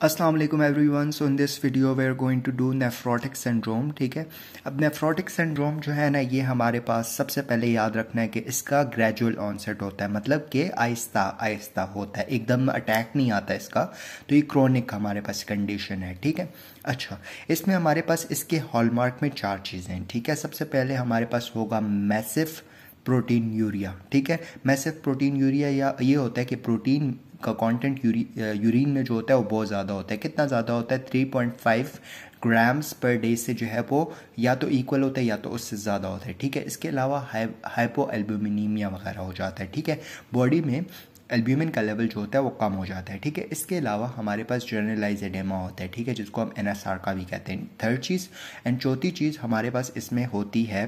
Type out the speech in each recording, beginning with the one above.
अस्सलाम वालेकुम everyone so in this video we are going to do nephrotic syndrome ठीक है? अब नेफ्रोटिक सिंड्रोम जो है ना, ये हमारे पास सबसे पहले याद रखना है कि इसका ग्रेजुअल ऑनसेट होता है। मतलब कि आहिस्ता आहिस्ता होता है। एकदम अटैक नहीं आता इसका। तो ये क्रोनिक हमारे पास कंडीशन है, ठीक है? अच्छा इसमें हमारे पास इसके हॉलमार्क में चार चीज़ें हैं, ठीक है? सबसे पहले हमारे पास होगा मैसिव प्रोटीन यूरिया ठीक है? मैसिव प्रोटीन यूरिया या ये होता है कि प्रोटीन का कंटेंट यूरी, यूरिन में जो होता है वो बहुत ज़्यादा होता है। कितना ज़्यादा होता है? 3.5 ग्राम्स पर डे से जो है वो या तो इक्वल होता है या तो उससे ज़्यादा होता है ठीक है? इसके अलावा हाइपो एल्ब्यूमिनीमिया वगैरह हो जाता है ठीक है? बॉडी में एल्ब्यूमिन का लेवल जो होता है वो कम हो जाता है ठीक है? इसके अलावा हमारे पास जर्नलाइज एडेमा होता है ठीक है? जिसको हम एनएसआर का भी कहते हैं। थर्ड चीज़ एंड चौथी चीज़ हमारे पास इसमें होती है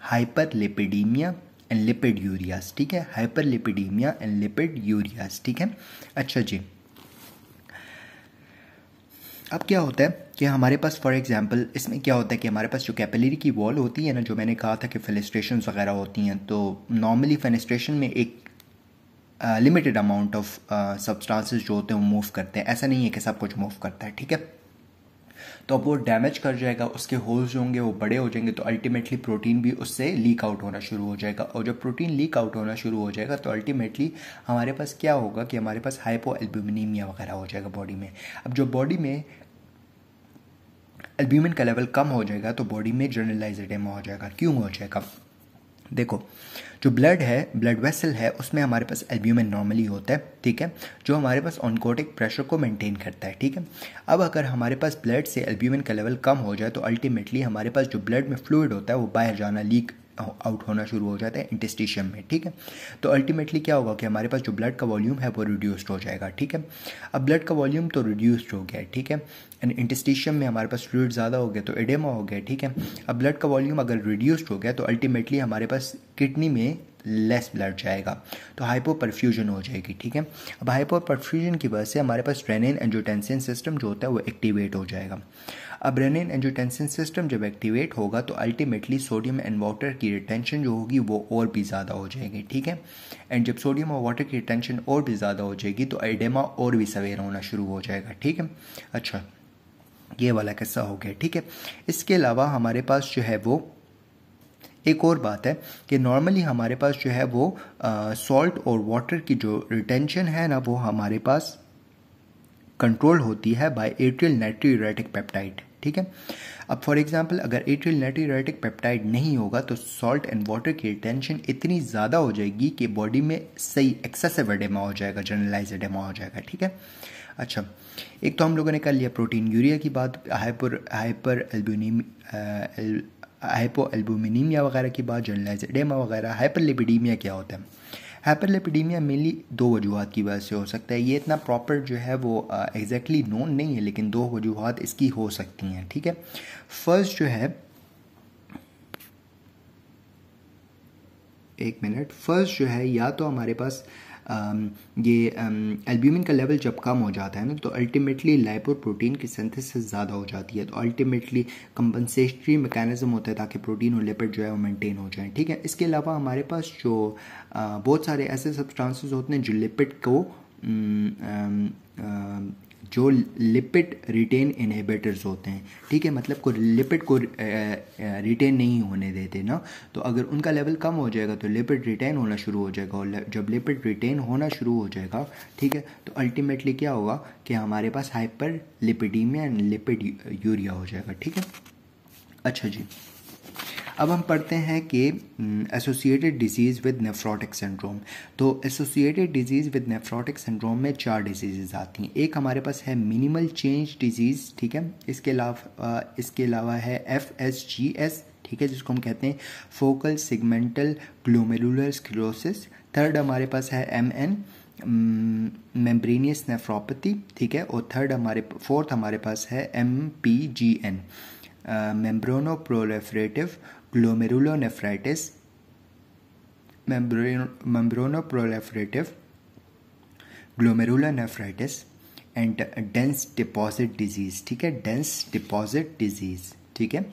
hyper lipidaemia and lipid ureas ठीक है? Hyper lipidaemia and lipid ureas ठीक है? अच्छा जी। अब क्या होता है कि हमारे पास फॉर एग्जांपल इसमें क्या होता है कि हमारे पास जो कैपिलरी की वॉल होती है ना, जो मैंने कहा था कि फेलिस्ट्रेशन वगैरह होती हैं तो नॉर्मली फेनिस्ट्रेशन में एक लिमिटेड अमाउंट ऑफ़ सब्सटेंसेस जो होते हैं वो मूव करते हैं। ऐसा नहीं है कि सब कुछ मूव करता है, ठीक है? तो अब वो डैमेज कर जाएगा, उसके होल्स जो होंगे वो बड़े हो जाएँगे तो अल्टीमेटली प्रोटीन भी उससे लीक आउट होना शुरू हो जाएगा। और जब प्रोटीन लीक आउट होना शुरू हो जाएगा तो अल्टीमेटली हमारे पास क्या होगा कि हमारे पास हाइपो वगैरह हो जाएगा बॉडी में। अब जो बॉडी में एल्ब्यूमिन का लेवल कम हो जाएगा तो बॉडी में जर्नलाइज एडेमा हो जाएगा। क्यों हो जाएगा? देखो, जो ब्लड है ब्लड वेसल है, उसमें हमारे पास एल्ब्यूमिन नॉर्मली होता है, ठीक है? जो हमारे पास ऑनकोटिक प्रेशर को मेंटेन करता है, ठीक है? अब अगर हमारे पास ब्लड से एल्ब्यूमिन का लेवल कम हो जाए तो अल्टीमेटली हमारे पास जो ब्लड में फ्लूड होता है, वो बाहर जाना लीक आउट होना शुरू हो जाता है इंटेस्टिशियम में, ठीक है? तो अल्टीमेटली क्या होगा कि हमारे पास जो ब्लड का वॉल्यूम है वो रिड्यूस्ड हो जाएगा, ठीक है? अब ब्लड का वॉल्यूम तो रिड्यूस्ड हो गया, ठीक है? एंड इंटेस्टिशियम में हमारे पास फ्लूड ज़्यादा हो गया तो एडेमा हो गया, ठीक है? अब ब्लड का वॉल्यूम अगर रिड्यूस्ड हो गया तो अल्टीमेटली हमारे पास किडनी में लेस ब्लड जाएगा तो हाइपो परफ्यूजन हो जाएगी, ठीक है? अब हाइपो परफ्यूजन की वजह से हमारे पास रेनिन एंजोटेंसिन सिस्टम जो होता है वो एक्टिवेट हो जाएगा। अब रेनिन एंजोटेंसिन सिस्टम जब एक्टिवेट होगा तो अल्टीमेटली सोडियम एंड वाटर की रिटेंशन जो होगी वो और भी ज़्यादा हो जाएगी, ठीक है? एंड जब सोडियम और वाटर की रिटेंशन और भी ज़्यादा हो जाएगी तो एडेमा और भी सवेर होना शुरू हो जाएगा, ठीक है? अच्छा ये वाला किस्सा हो गया, ठीक है? इसके अलावा हमारे पास जो है वो एक और बात है कि नॉर्मली हमारे पास जो है वो सॉल्ट और वाटर की जो रिटेंशन है ना, वो हमारे पास कंट्रोल होती है बाय एट्रियल नाइट्रीरेटिक पेप्टाइड ठीक है? अब फॉर एग्जांपल अगर एट्रियल नाइट्रीरेटिक पेप्टाइड नहीं होगा तो सॉल्ट एंड वाटर की रिटेंशन इतनी ज़्यादा हो जाएगी कि बॉडी में सही एक्सेसिव एडेमा हो जाएगा जनरलाइज एडेमा हो जाएगा, ठीक है? अच्छा एक तो हम लोगों ने कर लिया प्रोटीन यूरिया की बात hyper hyper albumin hypoalbuminemia वगैरह की बात जर्नलाइज एडेमा वगैरह हाइपरलिपिडीमिया क्या होता है? हाइपरलिपिडीमिया मेनली दो वजूहत की वजह से हो सकता है। ये इतना प्रॉपर जो है वो एग्जैक्टली नोन नहीं है, लेकिन दो वजूहत इसकी हो सकती हैं, ठीक है? फ़र्स्ट जो है, एक मिनट। फ़र्स्ट जो है, या तो हमारे पास ये एल्ब्यूमिन का लेवल जब कम हो जाता है ना तो अल्टीमेटली लाइपोर प्रोटीन की सिंथेसिस ज़्यादा हो जाती है। तो अल्टीमेटली कंपनसेटरी मैकेनिज्म होता है ताकि प्रोटीन और लिपिड जो है वो मेनटेन हो जाए, ठीक है? इसके अलावा हमारे पास जो बहुत सारे ऐसे सब्सटांसेस होते हैं जो लिपिड को जो लिपिड रिटेन इनहिबिटर्स होते हैं, ठीक है? मतलब को लिपिड को रिटेन नहीं होने देते, ना? तो अगर उनका लेवल कम हो जाएगा तो लिपिड रिटेन होना शुरू हो जाएगा और जब लिपिड रिटेन होना शुरू हो जाएगा, ठीक है? तो अल्टीमेटली क्या होगा कि हमारे पास hyper lipidaemia and lipid urea हो जाएगा, ठीक है? अच्छा जी। अब हम पढ़ते हैं कि associated disease with nephrotic syndrome तो associated disease with nephrotic syndrome में चार डिज़ीज़ आती हैं। एक हमारे पास है मिनिमल चेंज डिज़ीज़ ठीक है? इसके अलावा इसके अलावा है एफ़ एस जी एस ठीक है? जिसको हम कहते हैं focal segmental glomerular sclerosis third हमारे पास है एम एन मेम्ब्रेनियस नेफ्रोपैथी ठीक है? और थर्ड हमारे फोर्थ हमारे पास है M P G N membranoproliferative glomerulonephritis membranoproliferative glomerulonephritis and dense deposit disease ठीक है डेंस डिपॉजिट डिजीज ठीक है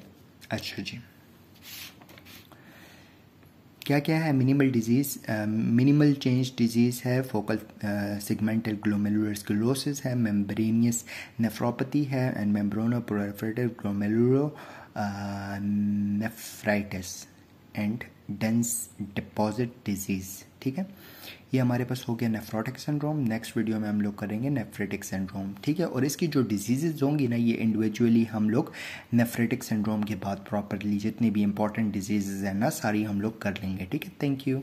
अच्छा जी क्या क्या है minimal disease minimal change disease है फोकल सिगमेंटल ग्लोमेलुलर स्क्लोसिस है मेम्ब्रेनियस नेफ्रोपैथी है and membranoproliferative glomerulonephritis and dense deposit disease ठीक है? ये हमारे पास हो गया नेफ्रोटिक सिंड्रोम नेक्स्ट वीडियो में हम लोग करेंगे नेफ्रेटिक सिंड्रोम ठीक है? और इसकी जो डिजीजेज होंगी ना, ये इंडिविजुअली हम लोग नेफ्रेटिक सिंड्रोम के बाद प्रॉपरली जितनी भी इंपॉर्टेंट डिजीजेज हैं ना, सारी हम लोग कर लेंगे, ठीक है? Thank you